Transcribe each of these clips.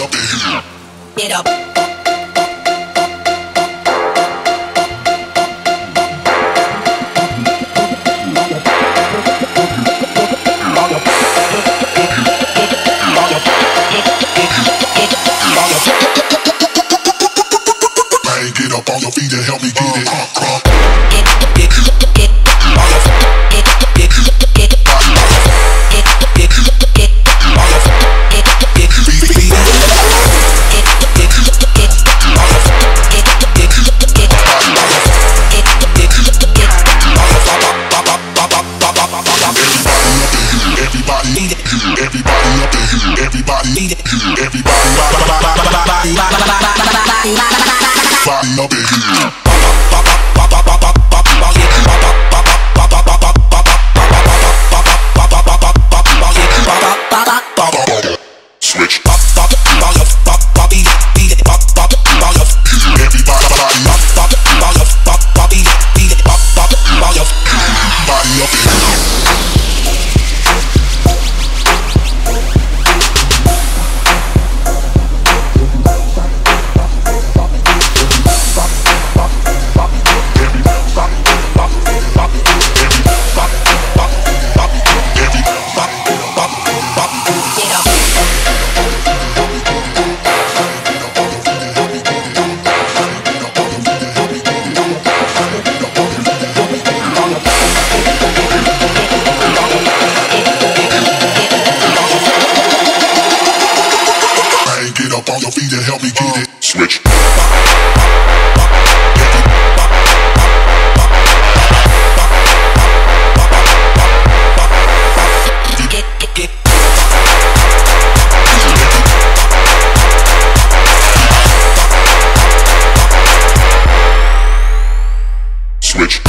up. Get up.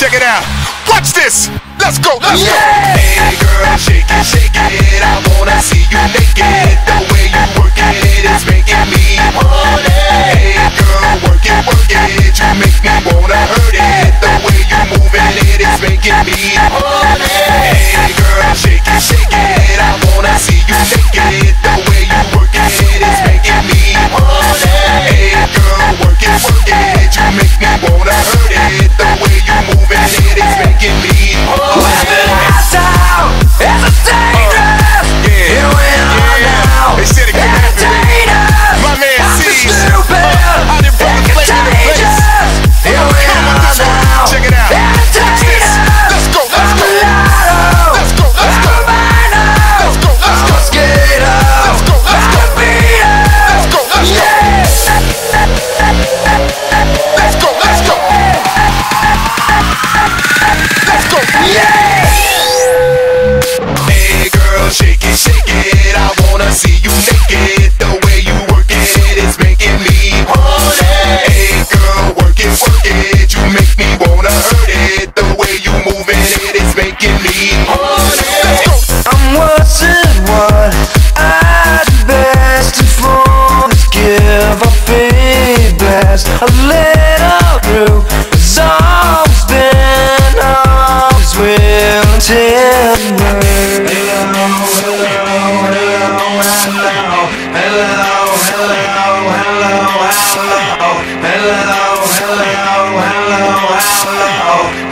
Check it out. Watch this. Let's go. Let's yeah. go. Hey girl, shake it, shake it. I wanna see you naked. The way you